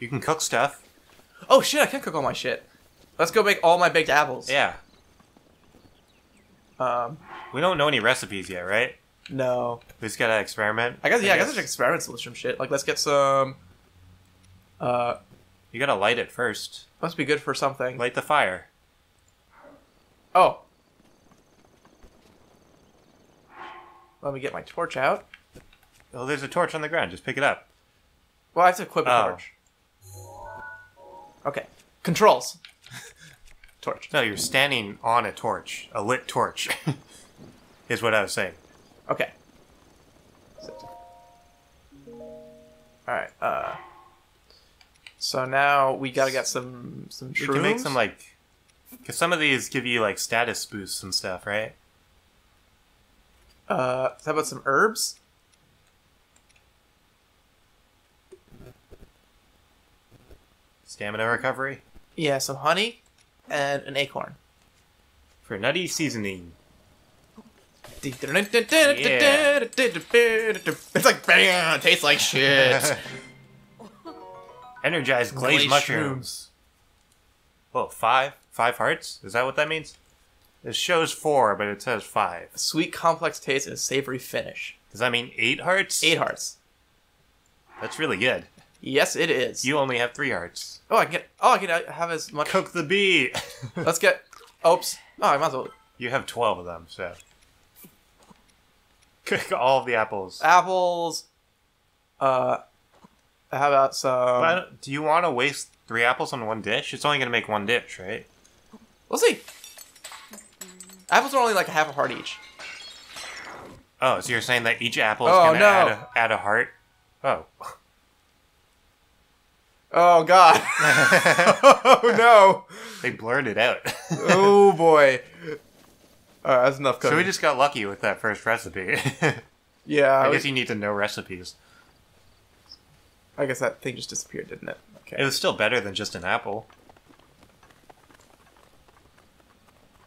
You can cook stuff. Oh shit! I can cook all my shit. Let's go make all my baked apples. Yeah. Um. We don't know any recipes yet, right? No. We just gotta experiment. I guess yeah. I guess I should experiment with some shit. Like let's get some. Uh, You gotta light it first. must be good for something. Light the fire. Oh. Let me get my torch out. Oh, there's a torch on the ground. Just pick it up. Well, I have to equip a Oh. torch. Okay. Controls. torch. No, you're standing on a torch. A lit torch. is what I was saying. Okay. Alright, uh. So now we gotta get some some You can make some like, because some of these give you like status boosts and stuff, right? Uh, how about some herbs? Stamina recovery Yeah, some honey and an acorn. for nutty seasoning. Yeah. It's like bam, it tastes like shit. Energized glazed, Glazed mushrooms. Whoa, five? Five hearts? Is that what that means? It shows four, but it says five. Sweet, complex taste and a savory finish. Does that mean eight hearts? Eight hearts. That's really good. Yes, it is. You only have three hearts. oh, I can get. Oh, I can uh, have as much. Cook the bee! Let's get. Oops. Oh, I might as well. you have 12 of them, so. Cook all of the apples. Apples. Uh, how about some? But do you want to waste three apples on one dish? It's only going to make one dish, right? We'll see. Apples are only like a half a heart each. Oh, so you're saying that each apple is Oh, going to no. add, a, add a heart? Oh. Oh God. oh no. they blurred it out. Oh boy. Alright, that's enough cooking. so we just got lucky with that first recipe. yeah, I, I guess you need to know recipes. I guess that thing just disappeared, didn't it? Okay. It was still better than just an apple.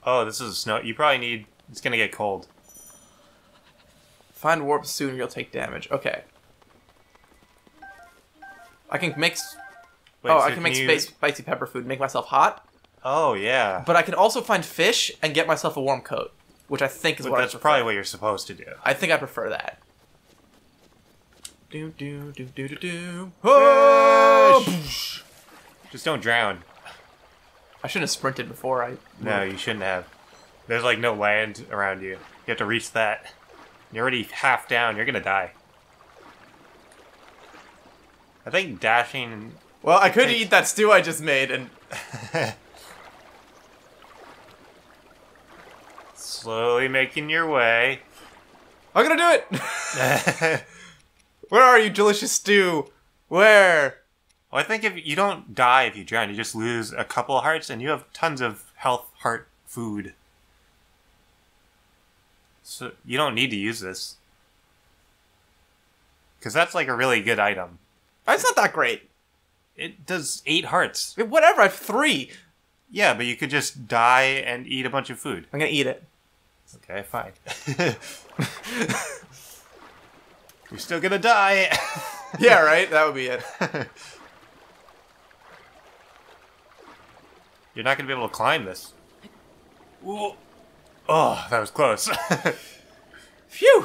Oh, this is a snow. You probably need. It's gonna get cold. Find warp soon, or you'll take damage. Okay. I can make. S- Wait, oh, so I can make you- spicy pepper food, make myself hot. Oh yeah, But I can also find fish and get myself a warm coat, which I think is but what that's probably what you're supposed to do. I think I prefer that. Do do do do do do. Oh! Just don't drown. I shouldn't have sprinted before I. No, you shouldn't have. There's like no land around you. You have to reach that. You're already half down. You're gonna die. I think dashing. Well, I could eat that stew I just made, and Slowly making your way. I'm gonna do it. Where are you, delicious stew? Where? Well, I think if you don't die if you drown, you just lose a couple hearts, and you have tons of health heart food. So you don't need to use this, because that's like a really good item. It's not that great. It does eight hearts. Whatever. I have three. Yeah, but you could just die and eat a bunch of food. I'm gonna eat it. Okay, fine. You're still gonna die. Yeah, right. That would be it. You're not gonna be able to climb this. Ooh. Oh, that was close. Phew.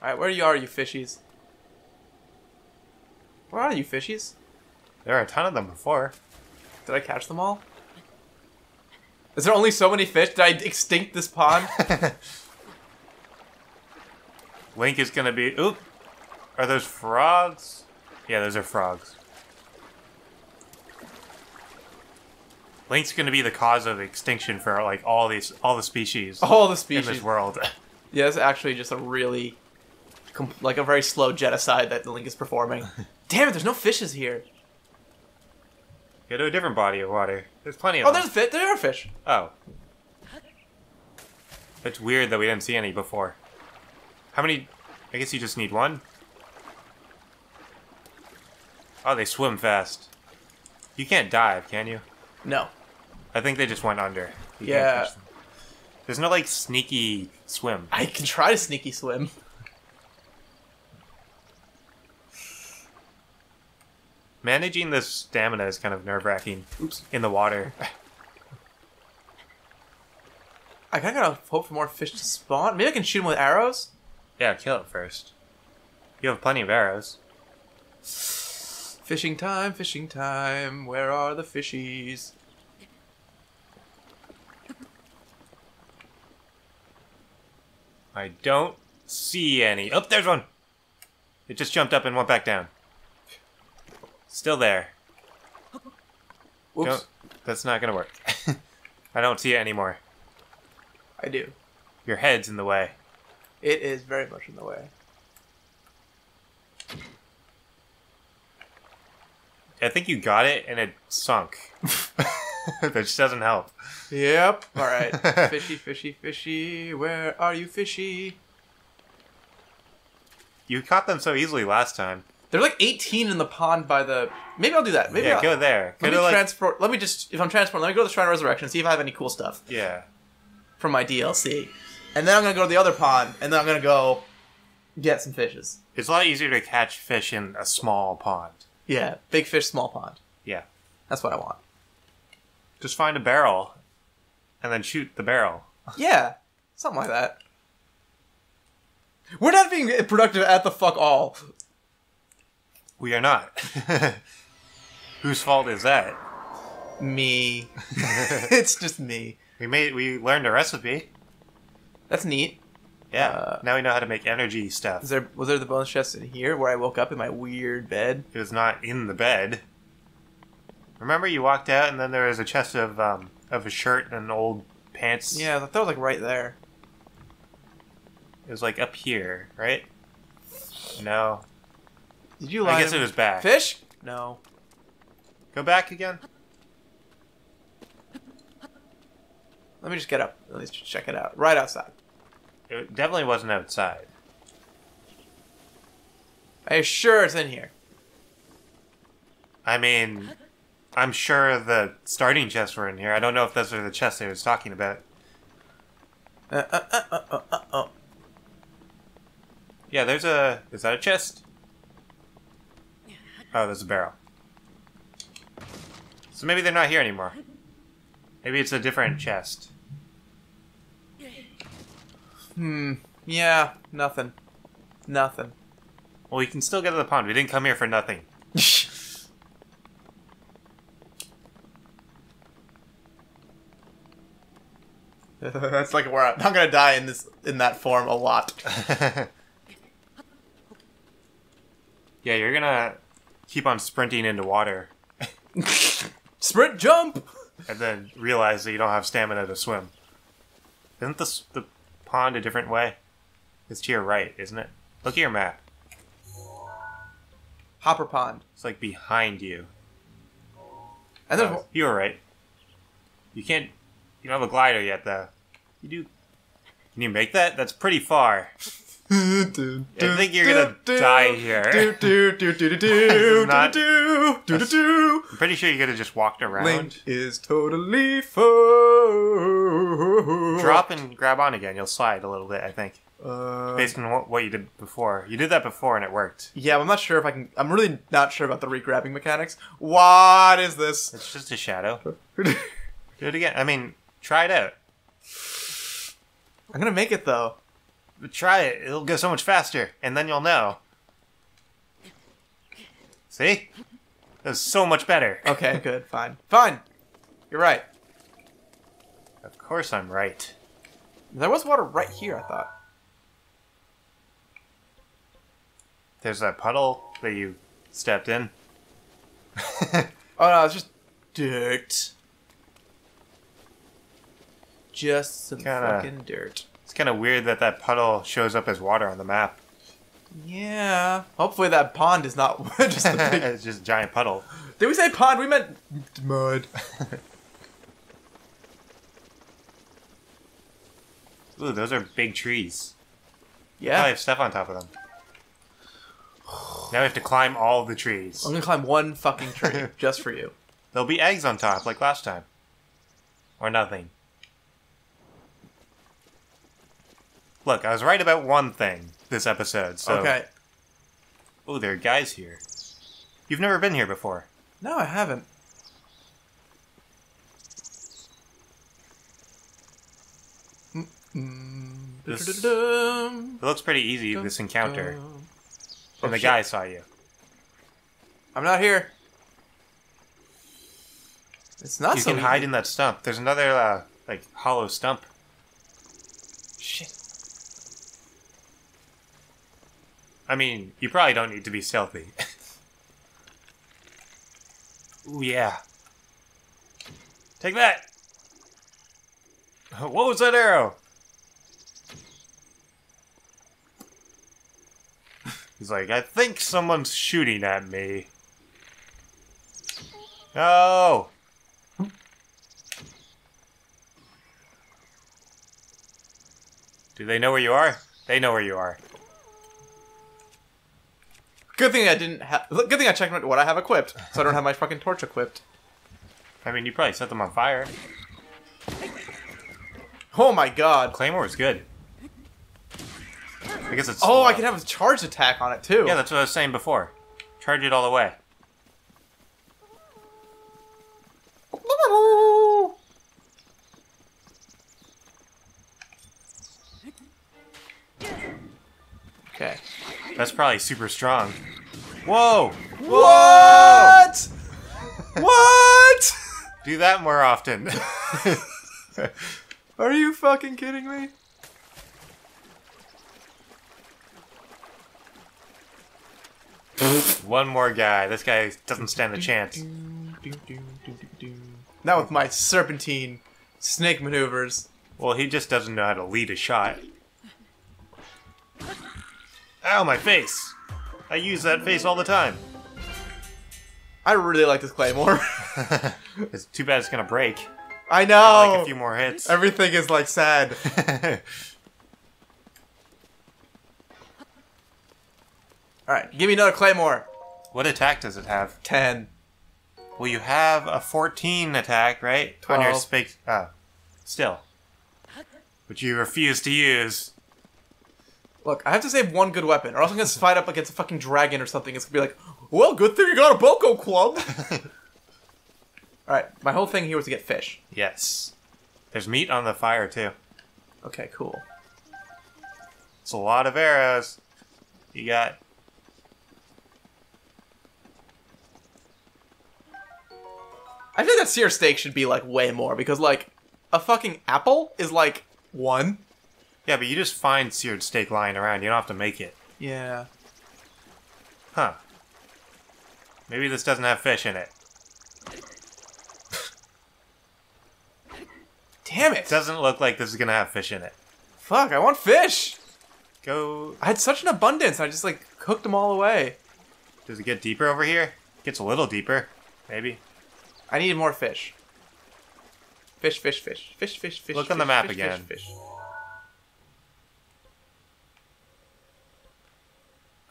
All right, where you are, you fishies? Where are you, fishies? There are a ton of them before. Did I catch them all? Is there only so many fish? Did I extinct this pond? Link is gonna be. Oop. Are those frogs? Yeah, those are frogs. Link's gonna be the cause of extinction for like all these all the species All the species in this world. Yeah, it's actually just a really, like a very slow genocide that Link is performing. Damn it! There's no fishes here. Go to a different body of water. There's plenty of Oh, them. there's a fish. There are fish. Oh. It's weird that we didn't see any before. How many? I guess you just need one? Oh, they swim fast. You can't dive, can you? No. I think they just went under. You Yeah. There's no, like, sneaky swim. I can try to sneaky swim. Managing this stamina is kind of nerve wracking Oops. in the water. I kind of gotta hope for more fish to spawn. Maybe I can shoot them with arrows. Yeah, kill it first. You have plenty of arrows. Fishing time, fishing time. Where are the fishies? I don't see any. Oh, there's one! It just jumped up and went back down. Still there. Oops. Don't- that's not gonna work. I don't see it anymore. I do. Your head's in the way. It is very much in the way. I think you got it and it sunk. that just doesn't help. Yep. All right. fishy, fishy, fishy. Where are you, fishy? You caught them so easily last time. There's like 18 in the pond by the. Maybe I'll do that. Maybe yeah, I'll... go there. Go Let me like transport. Let me just. If I'm transporting, let me go to the Shrine of Resurrection. See if I have any cool stuff yeah. from my DLC, and then I'm gonna go to the other pond, and then I'm gonna go get some fishes. It's a lot easier to catch fish in a small pond. Yeah, big fish, small pond. Yeah. That's what I want. Just find a barrel and then shoot the barrel. Yeah, something like that. We're not being productive at the fuck all. We are not. Whose fault is that? Me. it's just me. We made we learned a recipe. That's neat. Yeah. Uh, now we know how to make energy stuff. Is there was there the bonus chest in here where I woke up in my weird bed? It was not in the bed. Remember you walked out and then there was a chest of um of a shirt and old pants. Yeah, that was like right there. It was like up here, right? No. Did you lie? I guess to it was back. fish. No. Go back again. Let me just get up. At least check it out. Right outside. It definitely wasn't outside. Are you sure it's in here? I mean, I'm sure the starting chests were in here. I don't know if those are the chests they was talking about. Uh, uh, uh, uh, uh, uh, uh. Yeah, there's a. Is that a chest? Oh, there's a barrel. So maybe they're not here anymore. Maybe it's a different chest. Hmm. Yeah. Nothing. Nothing. Well, we can still get to the pond. We didn't come here for nothing. That's like where I'm not gonna die in this in that form a lot. yeah, you're gonna keep on sprinting into water Sprint jump. and then realize that you don't have stamina to swim. Isn't this the pond a different way? It's to your right, isn't it? Look at your map. Hopper pond. It's like behind you. And there's Oh, you were right. You can't. You don't have a glider yet, though. You do. Can you make that? That's pretty far. I think you're gonna die here. Not-. I'm pretty sure you could have just walked around. Link is totally full. Drop and grab on again. You'll slide a little bit, I think. Uh, Based on what, what you did before. You did that before and it worked. yeah, I'm not sure if I can. I'm really not sure about the regrabbing mechanics. What is this? It's just a shadow. Do it again. I mean, try it out. I'm gonna make it though. Try it. It'll go so much faster, and then you'll know. See? That was so much better. Okay, good, fine, fine. You're right. Of course I'm right. There was water right here. I thought. There's that puddle that you stepped in. Oh no, it's just dirt. Just some Kinda- fucking dirt. It's kind of weird that that puddle shows up as water on the map. Yeah. Hopefully that pond is not just a big. it's just a giant puddle. Did we say pond? We meant mud. Ooh, those are big trees. Yeah. I have stuff on top of them. Now we have to climb all the trees. I'm gonna climb one fucking tree just for you. There'll be eggs on top, like last time. Or nothing. Look, I was right about one thing this episode, so... Okay. Oh, there are guys here. You've never been here before. No, I haven't. This- It looks pretty easy, this encounter. dum. And the shit. guy saw you. I'm not here. It's not you so can hide in that stump. There's another, uh, like, hollow stump. Shit. I mean, you probably don't need to be stealthy. Ooh, yeah. Take that! What was that arrow? He's like, I think someone's shooting at me. Oh! Do they know where you are? They know where you are. Good thing I didn't have. Good thing I checked what I have equipped, so I don't have my fucking torch equipped. I mean, you probably set them on fire. Oh my god. Claymore is good. I guess it's. Oh, I can have a charged attack on it too. Yeah, that's what I was saying before. Charge it all the way. Probably super strong. Whoa! Whoa! What? what? Do that more often. Are you fucking kidding me? One more guy. This guy doesn't stand a chance. Now with my serpentine snake maneuvers. Well, he just doesn't know how to lead a shot. Ow, my face! I use that face all the time. I really like this claymore. It's too bad it's gonna break. I know. Like a few more hits. Everything is like sad. All right, give me another claymore. what attack does it have? Ten. Well, you have a 14 attack, right? On your. Uh, still. Which you refuse to use. Look, I have to save one good weapon, or else I'm gonna fight up against a fucking dragon or something. It's gonna be like, well, good thing you got a Boko club. All right, my whole thing here was to get fish. Yes. There's meat on the fire, too. Okay, cool. It's a lot of arrows. You got. I feel like that sear steak should be like way more because like a fucking apple is like one. Yeah, but you just find seared steak lying around. You don't have to make it. Yeah. Huh. Maybe this doesn't have fish in it. Damn It doesn't look like this is gonna have fish in it. Fuck! I want fish. Go. I had such an abundance. I just like cooked them all away. Does it get deeper over here? It Gets a little deeper. Maybe. I need more fish. Fish, fish, fish, fish, fish, fish. Look on the map fish, again. Fish, fish.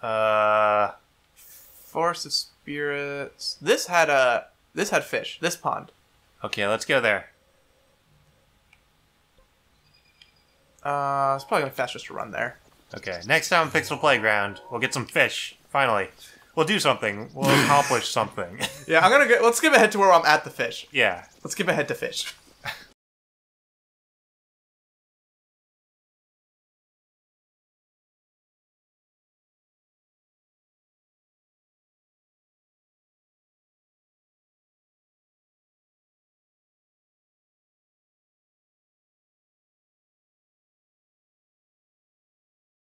Uh. Forest of spirits. This had a. This had fish. This pond. Okay, let's go there. Uh, it's probably gonna be fast just to run there. Okay, next time Pixel Playground, we'll get some fish. Finally. We'll do something. We'll accomplish something. Yeah, I'm gonna get. Let's skip ahead to where I'm at the fish. yeah. Let's skip ahead to fish.